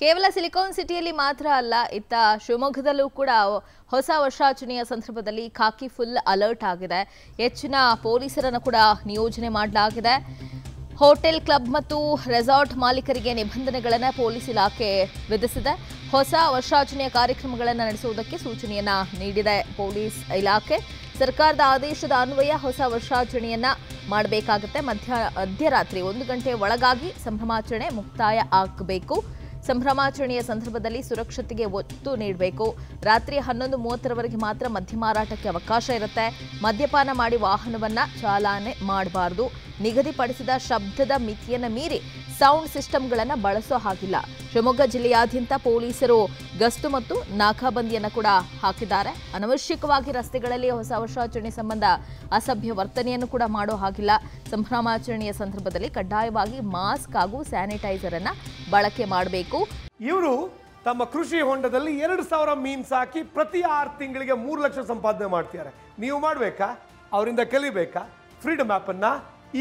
ಕೇವಲ ಸಿಲಿಕಾನ್ ಸಿಟಿಯಲ್ಲಿ ಮಾತ್ರ ಅಲ್ಲ, ಇತ್ತ ಶಿವಮೊಗ್ಗದಲ್ಲೂ ಕೂಡ ಹೊಸ ವರ್ಷಾಚರಣೆಯ ಸಂದರ್ಭದಲ್ಲಿ ಖಾಕಿ ಫುಲ್ ಅಲರ್ಟ್ ಆಗಿದೆ. ಹೆಚ್ಚಿನ ಪೊಲೀಸರನ್ನು ಕೂಡ ನಿಯೋಜನೆ ಮಾಡಲಾಗಿದೆ. ಹೋಟೆಲ್, ಕ್ಲಬ್ ಮತ್ತು ರೆಸಾರ್ಟ್ ಮಾಲೀಕರಿಗೆ ನಿಬಂಧನೆಗಳನ್ನು ಪೊಲೀಸ್ ಇಲಾಖೆ ವಿಧಿಸಿದೆ. ಹೊಸ ವರ್ಷಾಚರಣೆಯ ಕಾರ್ಯಕ್ರಮಗಳನ್ನು ನಡೆಸುವುದಕ್ಕೆ ಸೂಚನೆಯನ್ನು ನೀಡಿದೆ ಪೊಲೀಸ್ ಇಲಾಖೆ. ಸರ್ಕಾರದ ಆದೇಶದ ಅನ್ವಯ ಹೊಸ ವರ್ಷಾಚರಣೆಯನ್ನು ಮಾಡಬೇಕಾಗುತ್ತೆ. ಮಧ್ಯ, ಮಧ್ಯರಾತ್ರಿ ಒಂದು ಗಂಟೆ ಒಳಗಾಗಿ ಸಂಭ್ರಮಾಚರಣೆ ಮುಕ್ತಾಯ ಆಗಬೇಕು. ಸಂಭ್ರಮಾಚರಣೆಯ ಸಂದರ್ಭದಲ್ಲಿ ಸುರಕ್ಷತೆಗೆ ಒತ್ತು ನೀಡಬೇಕು. ರಾತ್ರಿ ಹನ್ನೊಂದು ಮೂವತ್ತರವರೆಗೆ ಮಾತ್ರ ಮದ್ಯ ಮಾರಾಟಕ್ಕೆ ಅವಕಾಶ ಇರುತ್ತೆ. ಮದ್ಯಪಾನ ಮಾಡಿ ವಾಹನವನ್ನ ಚಾಲನೆ ಮಾಡಬಾರದು. ನಿಗದಿಪಡಿಸಿದ ಶಬ್ದದ ಮಿತಿಯನ್ನು ಮೀರಿ ಸೌಂಡ್ ಸಿಸ್ಟಮ್ಗಳನ್ನು ಬಳಸೋ ಹಾಗಿಲ್ಲ. ಶಿವಮೊಗ್ಗ ಜಿಲ್ಲೆಯಾದ್ಯಂತ ಪೊಲೀಸರು ಗಸ್ತು ಮತ್ತು ನಾಕಾಬಂದಿಯನ್ನು ಕೂಡ ಹಾಕಿದ್ದಾರೆ. ಅನವಶ್ಯಕವಾಗಿ ರಸ್ತೆಗಳಲ್ಲಿ ಹೊಸ ವರ್ಷಾಚರಣೆ ಸಂಬಂಧ ಅಸಭ್ಯ ವರ್ತನೆಯನ್ನು ಕೂಡ ಮಾಡೋ ಹಾಗಿಲ್ಲ. ಸಂಭ್ರಮಾಚರಣೆಯ ಸಂದರ್ಭದಲ್ಲಿ ಕಡ್ಡಾಯವಾಗಿ ಮಾಸ್ಕ್ ಹಾಗೂ ಸ್ಯಾನಿಟೈಸರ್ ಅನ್ನ ಬಳಕೆ ಮಾಡಬೇಕು. ಇವರು ತಮ್ಮ ಕೃಷಿ ಹೊಂಡದಲ್ಲಿ ಎರಡು ಸಾವಿರ ಮೀನ್ ಸಾಕಿ ಪ್ರತಿ ಆರು ತಿಂಗಳಿಗೆ ಮೂರು ಲಕ್ಷ ಸಂಪಾದನೆ ಮಾಡ್ತಿದ್ದಾರೆ. ನೀವು ಮಾಡಬೇಕಾ? ಅವರಿಂದ ಕಲಿಬೇಕಾ? ಫ್ರೀಡಮ್ ಆ್ಯಪನ್ನು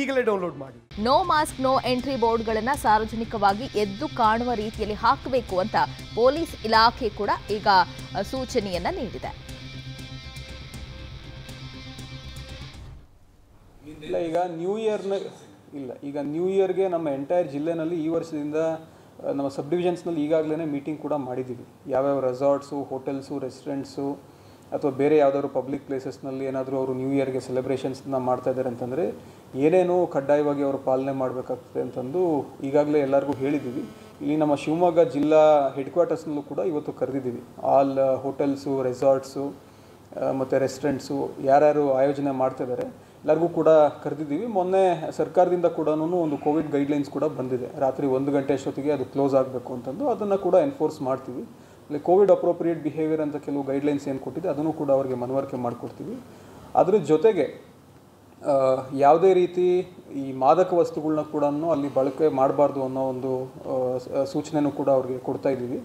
ಈಗಲೇ ಡೌನ್ಲೋಡ್ ಮಾಡಿ. ನೋ ಮಾಸ್ಕ್ ನೋ ಎಂಟ್ರಿ ಬೋರ್ಡ್ಗಳನ್ನು ಸಾರ್ವಜನಿಕವಾಗಿ ಎದ್ದು ಕಾಣುವ ರೀತಿಯಲ್ಲಿ ಹಾಕಬೇಕು ಅಂತ ಪೊಲೀಸ್ ಇಲಾಖೆ ಕೂಡ ಈಗ ಸೂಚನೆಯನ್ನ ನೀಡಿದೆ. ಇಲ್ಲ ಈಗ ನ್ಯೂ ಇಯರ್ನ ಇಲ್ಲ ಈಗ ನ್ಯೂ ಇಯರ್ಗೆ ನಮ್ಮ ಎಂಟೈರ್ ಜಿಲ್ಲೆನಲ್ಲಿ ಈ ವರ್ಷದಿಂದ ನಮ್ಮ ಸಬ್ ಡಿವಿಷನ್ಸ್ನಲ್ಲಿ ಈಗಾಗಲೇ ಮೀಟಿಂಗ್ ಕೂಡ ಮಾಡಿದ್ದೀವಿ. ಯಾವ್ಯಾವ ರೆಸಾರ್ಟ್ಸು ಹೋಟೆಲ್ಸು ರೆಸ್ಟೋರೆಂಟ್ಸು ಅಥವಾ ಬೇರೆ ಯಾವುದಾದ್ರು ಪಬ್ಲಿಕ್ ಪ್ಲೇಸಸ್ನಲ್ಲಿ ಏನಾದರೂ ಅವರು ನ್ಯೂ ಇಯರ್ಗೆ ಸೆಲೆಬ್ರೇಷನ್ಸ್ನ ಮಾಡ್ತಾ ಇದ್ದಾರೆ ಅಂತಂದರೆ ಏನೇನು ಕಡ್ಡಾಯವಾಗಿ ಅವರು ಪಾಲನೆ ಮಾಡಬೇಕಾಗ್ತದೆ ಅಂತಂದು ಈಗಾಗಲೇ ಎಲ್ಲರಿಗೂ ಹೇಳಿದ್ದೀವಿ. ಇಲ್ಲಿ ನಮ್ಮ ಶಿವಮೊಗ್ಗ ಜಿಲ್ಲಾ ಹೆಡ್ ಕ್ವಾರ್ಟರ್ಸ್ನಲ್ಲೂ ಕೂಡ ಇವತ್ತು ಕರೆದಿದ್ದೀವಿ. ಆಲ್ ಹೋಟೆಲ್ಸು ರೆಸಾರ್ಟ್ಸು ಮತ್ತು ರೆಸ್ಟೋರೆಂಟ್ಸು ಯಾರ್ಯಾರು ಆಯೋಜನೆ ಮಾಡ್ತಿದ್ದಾರೆ ಎಲ್ಲರಿಗೂ ಕೂಡ ಕರೆದಿದ್ದೀವಿ. ಮೊನ್ನೆ ಸರ್ಕಾರದಿಂದ ಕೂಡ ಒಂದು ಕೋವಿಡ್ ಗೈಡ್ಲೈನ್ಸ್ ಕೂಡ ಬಂದಿದೆ. ರಾತ್ರಿ ಒಂದು ಗಂಟೆ ಅಷ್ಟೊತ್ತಿಗೆ ಅದು ಕ್ಲೋಸ್ ಆಗಬೇಕು ಅಂತಂದು ಅದನ್ನು ಕೂಡ ಎನ್ಫೋರ್ಸ್ ಮಾಡ್ತೀವಿ. ಅಲ್ಲಿ ಕೋವಿಡ್ ಅಪ್ರೋಪ್ರಿಯೇಟ್ ಬಿಹೇವಿಯರ್ ಅಂತ ಕೆಲವು ಗೈಡ್ಲೈನ್ಸ್ ಏನು ಕೊಟ್ಟಿದೆ, ಅದನ್ನು ಕೂಡ ಅವರಿಗೆ ಮನವರಿಕೆ ಮಾಡಿಕೊಡ್ತೀವಿ. ಅದರ ಜೊತೆಗೆ ಯಾವುದೇ ರೀತಿ ಈ ಮಾದಕ ವಸ್ತುಗಳನ್ನ ಕೂಡ ಅಲ್ಲಿ ಬಳಕೆ ಮಾಡಬಾರ್ದು ಅನ್ನೋ ಒಂದು ಸೂಚನೆಯೂ ಕೂಡ ಅವ್ರಿಗೆ ಕೊಡ್ತಾ ಇದ್ದೀವಿ.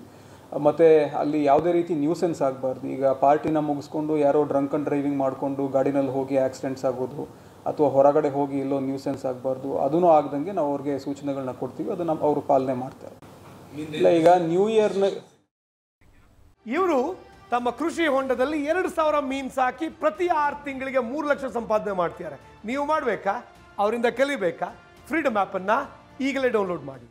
ಮತ್ತು ಅಲ್ಲಿ ಯಾವುದೇ ರೀತಿ ನ್ಯೂಸೆನ್ಸ್ ಆಗಬಾರ್ದು. ಈಗ ಪಾರ್ಟಿನ ಮುಗಿಸ್ಕೊಂಡು ಯಾರೋ ಡ್ರಂಕ್ ಅಂಡ್ ಡ್ರೈವಿಂಗ್ ಮಾಡಿಕೊಂಡು ಗಾಡಿನಲ್ಲಿ ಹೋಗಿ ಆಕ್ಸಿಡೆಂಟ್ಸ್ ಆಗೋದು ಅಥವಾ ಹೊರಗಡೆ ಹೋಗಿ ಎಲ್ಲೋ ನ್ಯೂಸೆನ್ಸ್ ಆಗಬಾರ್ದು ಅದೂ ಆಗ್ದಂಗೆ ನಾವು ಅವ್ರಿಗೆ ಸೂಚನೆಗಳನ್ನ ಕೊಡ್ತೀವಿ ಅದನ್ನು ಅವರು ಪಾಲನೆ ಮಾಡ್ತಾರೆ. ಇಲ್ಲ, ಈಗ ನ್ಯೂ ಇಯರ್ನ ಇವರು ತಮ್ಮ ಕೃಷಿ ಹೊಂಡದಲ್ಲಿ ಎರಡು ಸಾವಿರ ಮೀನ್ಸ್ ಹಾಕಿ ಪ್ರತಿ ಆರು ತಿಂಗಳಿಗೆ ಮೂರು ಲಕ್ಷ ಸಂಪಾದನೆ ಮಾಡ್ತಿದ್ದಾರೆ. ನೀವು ಮಾಡಬೇಕಾ? ಅವರಿಂದ ಕಲಿಬೇಕಾ? ಫ್ರೀಡಮ್ ಆ್ಯಪನ್ನು ಈಗಲೇ ಡೌನ್ಲೋಡ್ ಮಾಡಿ.